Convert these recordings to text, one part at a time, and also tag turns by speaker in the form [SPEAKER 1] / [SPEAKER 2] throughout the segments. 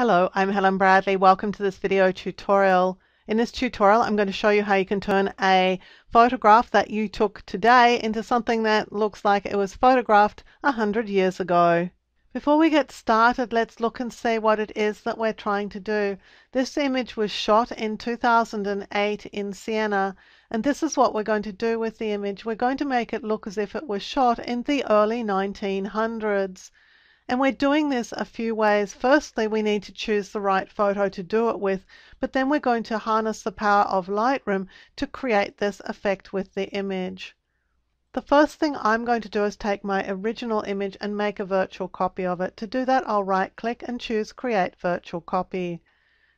[SPEAKER 1] Hello, I'm Helen Bradley. Welcome to this video tutorial. In this tutorial, I'm going to show you how you can turn a photograph that you took today into something that looks like it was photographed a hundred years ago. Before we get started, let's look and see what it is that we're trying to do. This image was shot in 2008 in Siena, and this is what we're going to do with the image. We're going to make it look as if it was shot in the early 1900s. And we're doing this a few ways. Firstly, we need to choose the right photo to do it with, but then we're going to harness the power of Lightroom to create this effect with the image. The first thing I'm going to do is take my original image and make a virtual copy of it. To do that, I'll right click and choose Create Virtual Copy.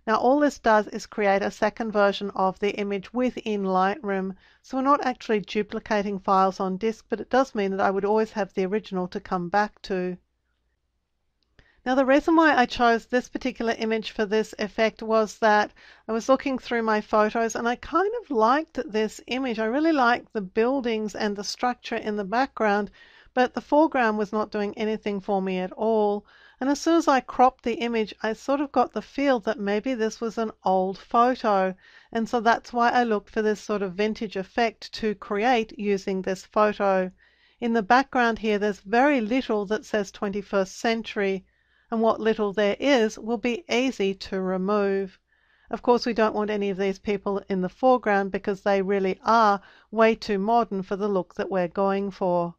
[SPEAKER 1] Now all this does is create a second version of the image within Lightroom. So we're not actually duplicating files on disk, but it does mean that I would always have the original to come back to. Now the reason why I chose this particular image for this effect was that I was looking through my photos and I kind of liked this image. I really liked the buildings and the structure in the background, but the foreground was not doing anything for me at all. And as soon as I cropped the image, I sort of got the feel that maybe this was an old photo. And so that's why I looked for this sort of vintage effect to create using this photo. In the background here, there's very little that says 21st century and what little there is will be easy to remove. Of course, we don't want any of these people in the foreground because they really are way too modern for the look that we're going for.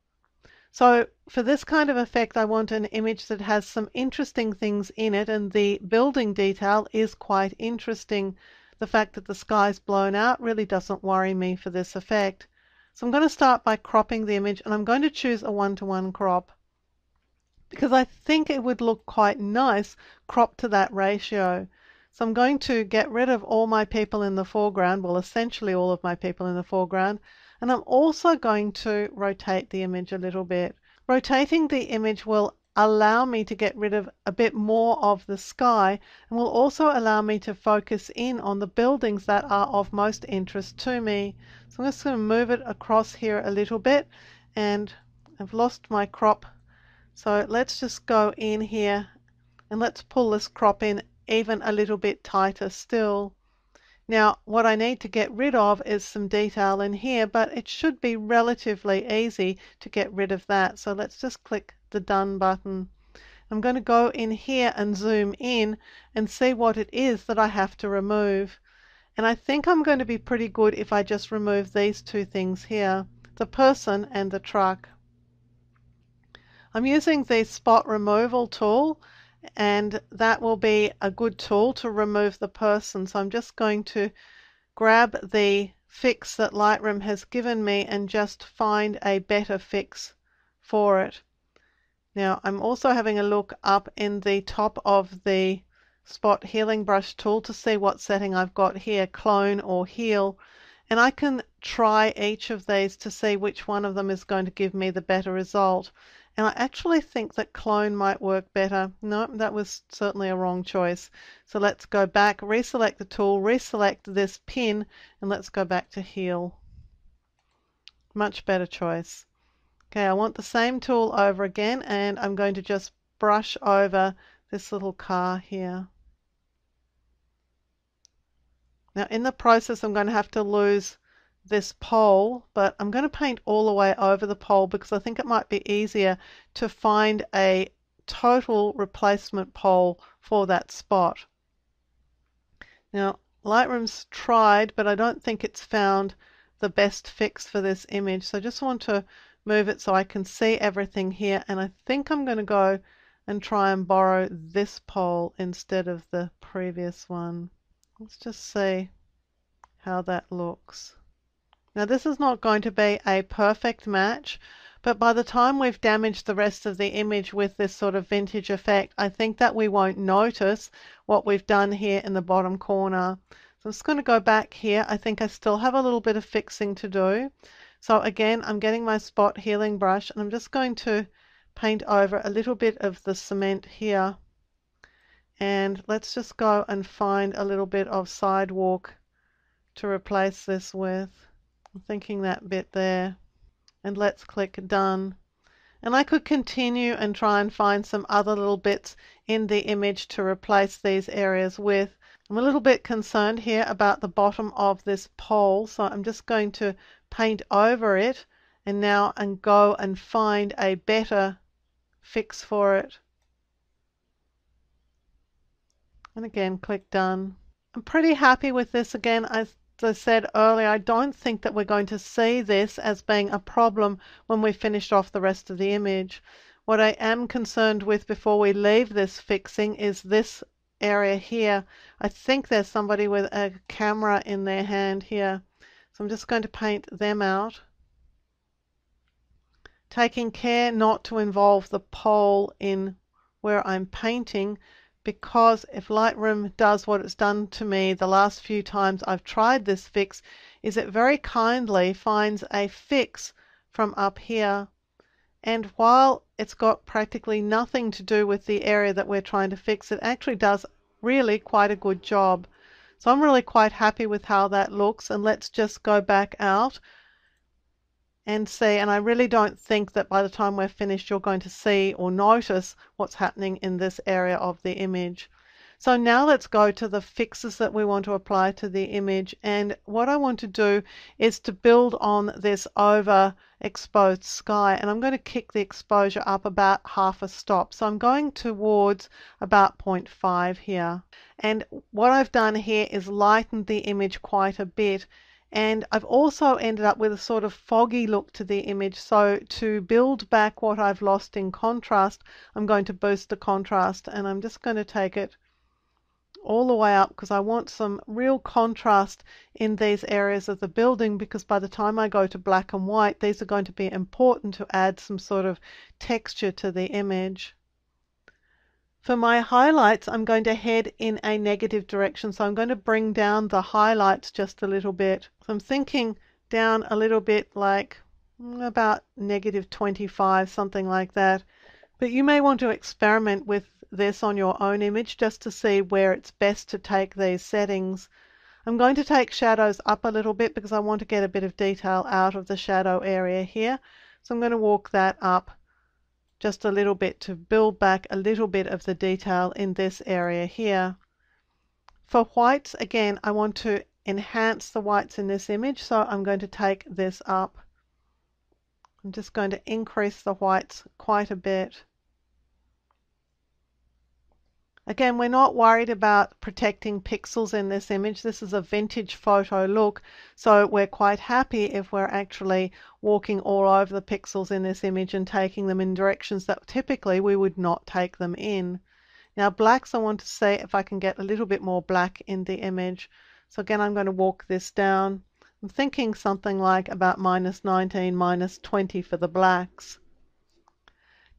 [SPEAKER 1] So for this kind of effect, I want an image that has some interesting things in it, and the building detail is quite interesting. The fact that the sky's blown out really doesn't worry me for this effect. So I'm going to start by cropping the image, and I'm going to choose a one-to-one -one crop because I think it would look quite nice cropped to that ratio. So I'm going to get rid of all my people in the foreground, well essentially all of my people in the foreground, and I'm also going to rotate the image a little bit. Rotating the image will allow me to get rid of a bit more of the sky and will also allow me to focus in on the buildings that are of most interest to me. So I'm just going to move it across here a little bit and I've lost my crop so let's just go in here and let's pull this crop in even a little bit tighter still. Now what I need to get rid of is some detail in here, but it should be relatively easy to get rid of that. So let's just click the done button. I'm going to go in here and zoom in and see what it is that I have to remove. And I think I'm going to be pretty good if I just remove these two things here, the person and the truck. I'm using the spot removal tool and that will be a good tool to remove the person. So I'm just going to grab the fix that Lightroom has given me and just find a better fix for it. Now I'm also having a look up in the top of the spot healing brush tool to see what setting I've got here, clone or heal. And I can try each of these to see which one of them is going to give me the better result. And I actually think that clone might work better. No, that was certainly a wrong choice. So let's go back, reselect the tool, reselect this pin, and let's go back to heal. Much better choice. Okay, I want the same tool over again, and I'm going to just brush over this little car here. Now in the process, I'm going to have to lose this pole, but I'm going to paint all the way over the pole because I think it might be easier to find a total replacement pole for that spot. Now, Lightroom's tried, but I don't think it's found the best fix for this image. So I just want to move it so I can see everything here. And I think I'm going to go and try and borrow this pole instead of the previous one. Let's just see how that looks. Now this is not going to be a perfect match, but by the time we've damaged the rest of the image with this sort of vintage effect, I think that we won't notice what we've done here in the bottom corner. So I'm just going to go back here. I think I still have a little bit of fixing to do. So again, I'm getting my spot healing brush and I'm just going to paint over a little bit of the cement here. And let's just go and find a little bit of sidewalk to replace this with. Thinking that bit there. And let's click done. And I could continue and try and find some other little bits in the image to replace these areas with. I'm a little bit concerned here about the bottom of this pole, so I'm just going to paint over it and now and go and find a better fix for it. And again, click done. I'm pretty happy with this again. As I said earlier, I don't think that we're going to see this as being a problem when we finished off the rest of the image. What I am concerned with before we leave this fixing is this area here. I think there's somebody with a camera in their hand here. So I'm just going to paint them out. Taking care not to involve the pole in where I'm painting because if Lightroom does what it's done to me the last few times I've tried this fix is it very kindly finds a fix from up here. And while it's got practically nothing to do with the area that we're trying to fix it actually does really quite a good job. So I'm really quite happy with how that looks and let's just go back out and see. And I really don't think that by the time we're finished, you're going to see or notice what's happening in this area of the image. So now let's go to the fixes that we want to apply to the image. And what I want to do is to build on this overexposed sky. And I'm going to kick the exposure up about half a stop. So I'm going towards about 0.5 here. And what I've done here is lightened the image quite a bit. And I've also ended up with a sort of foggy look to the image. So to build back what I've lost in contrast, I'm going to boost the contrast and I'm just going to take it all the way up because I want some real contrast in these areas of the building because by the time I go to black and white, these are going to be important to add some sort of texture to the image. For my highlights, I'm going to head in a negative direction. So I'm going to bring down the highlights just a little bit. So I'm thinking down a little bit like mm, about negative 25, something like that. But you may want to experiment with this on your own image just to see where it's best to take these settings. I'm going to take shadows up a little bit because I want to get a bit of detail out of the shadow area here. So I'm going to walk that up just a little bit to build back a little bit of the detail in this area here. For whites, again, I want to enhance the whites in this image, so I'm going to take this up. I'm just going to increase the whites quite a bit. Again, we're not worried about protecting pixels in this image. This is a vintage photo look, so we're quite happy if we're actually walking all over the pixels in this image and taking them in directions that typically we would not take them in. Now blacks, I want to see if I can get a little bit more black in the image. So again, I'm going to walk this down. I'm thinking something like about minus 19, minus 20 for the blacks.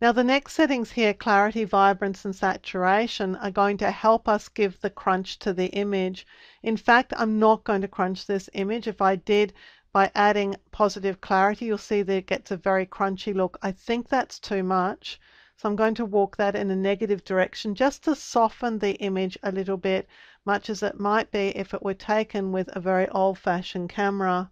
[SPEAKER 1] Now the next settings here, clarity, vibrance and saturation are going to help us give the crunch to the image. In fact, I'm not going to crunch this image. If I did, by adding positive clarity, you'll see that it gets a very crunchy look. I think that's too much. So I'm going to walk that in a negative direction just to soften the image a little bit, much as it might be if it were taken with a very old-fashioned camera.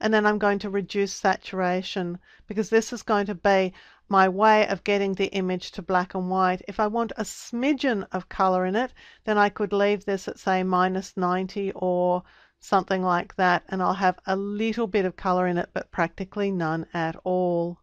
[SPEAKER 1] And then I'm going to reduce saturation because this is going to be my way of getting the image to black and white. If I want a smidgen of color in it, then I could leave this at say minus 90 or something like that, and I'll have a little bit of color in it, but practically none at all.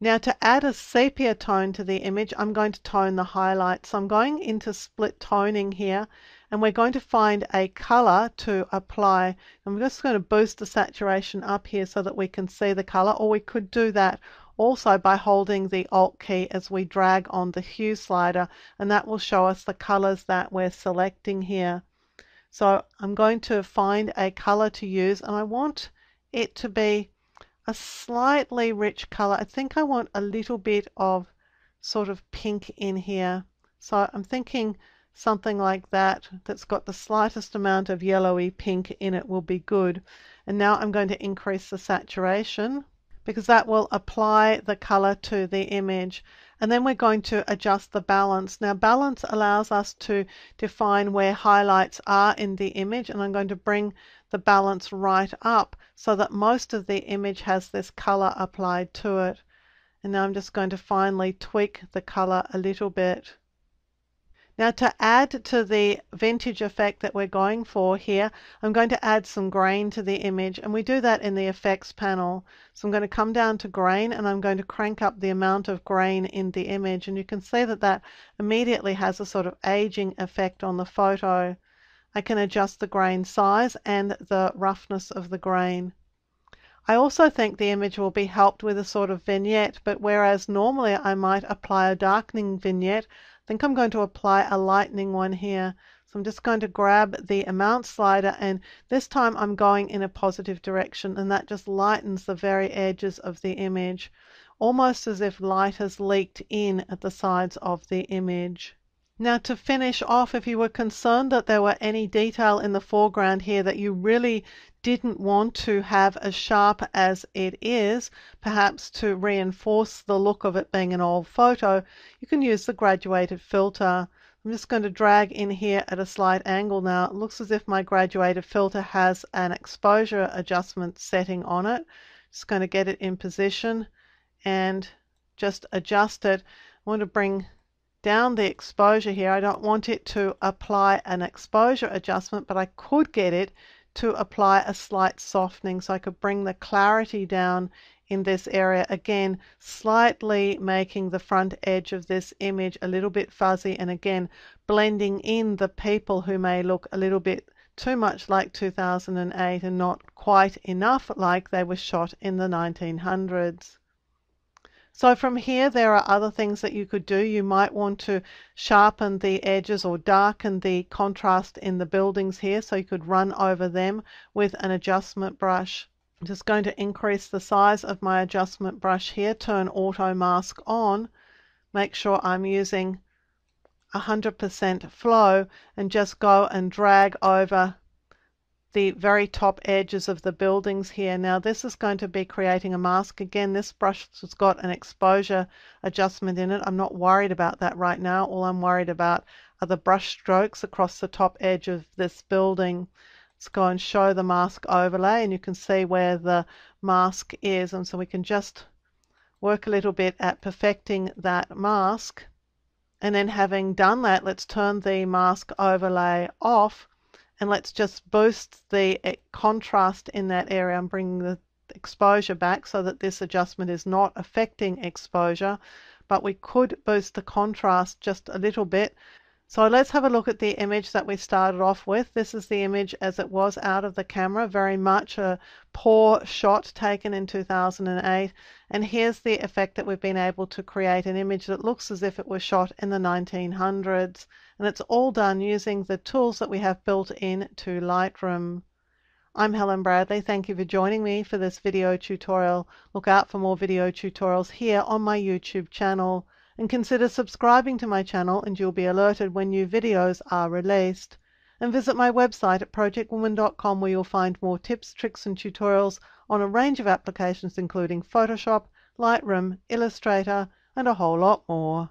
[SPEAKER 1] Now to add a sepia tone to the image, I'm going to tone the highlights. So I'm going into split toning here, and we're going to find a color to apply. I'm just going to boost the saturation up here so that we can see the color, or we could do that also by holding the Alt key as we drag on the hue slider and that will show us the colors that we're selecting here. So I'm going to find a color to use and I want it to be a slightly rich color. I think I want a little bit of sort of pink in here. So I'm thinking something like that that's got the slightest amount of yellowy pink in it will be good. And now I'm going to increase the saturation because that will apply the color to the image. And then we're going to adjust the balance. Now balance allows us to define where highlights are in the image and I'm going to bring the balance right up so that most of the image has this color applied to it. And now I'm just going to finally tweak the color a little bit. Now to add to the vintage effect that we're going for here, I'm going to add some grain to the image and we do that in the effects panel. So I'm going to come down to grain and I'm going to crank up the amount of grain in the image and you can see that that immediately has a sort of aging effect on the photo. I can adjust the grain size and the roughness of the grain. I also think the image will be helped with a sort of vignette, but whereas normally I might apply a darkening vignette, think I'm going to apply a lightening one here. So I'm just going to grab the amount slider and this time I'm going in a positive direction and that just lightens the very edges of the image, almost as if light has leaked in at the sides of the image. Now to finish off, if you were concerned that there were any detail in the foreground here that you really didn't want to have as sharp as it is, perhaps to reinforce the look of it being an old photo, you can use the graduated filter. I'm just going to drag in here at a slight angle now. It looks as if my graduated filter has an exposure adjustment setting on it. Just going to get it in position and just adjust it. I want to bring down the exposure here. I don't want it to apply an exposure adjustment, but I could get it to apply a slight softening so I could bring the clarity down in this area again slightly making the front edge of this image a little bit fuzzy and again blending in the people who may look a little bit too much like 2008 and not quite enough like they were shot in the 1900s. So from here, there are other things that you could do. You might want to sharpen the edges or darken the contrast in the buildings here. So you could run over them with an adjustment brush. I'm just going to increase the size of my adjustment brush here, turn auto mask on, make sure I'm using 100% flow and just go and drag over the very top edges of the buildings here. Now this is going to be creating a mask. Again, this brush has got an exposure adjustment in it. I'm not worried about that right now. All I'm worried about are the brush strokes across the top edge of this building. Let's go and show the mask overlay and you can see where the mask is. And so we can just work a little bit at perfecting that mask. And then having done that, let's turn the mask overlay off and let's just boost the eh, contrast in that area. I'm bringing the exposure back so that this adjustment is not affecting exposure, but we could boost the contrast just a little bit. So let's have a look at the image that we started off with. This is the image as it was out of the camera, very much a poor shot taken in 2008. And here's the effect that we've been able to create, an image that looks as if it was shot in the 1900s. And it's all done using the tools that we have built in to Lightroom. I'm Helen Bradley. Thank you for joining me for this video tutorial. Look out for more video tutorials here on my YouTube channel and consider subscribing to my channel and you'll be alerted when new videos are released. And visit my website at projectwoman.com where you'll find more tips, tricks and tutorials on a range of applications including Photoshop, Lightroom, Illustrator and a whole lot more.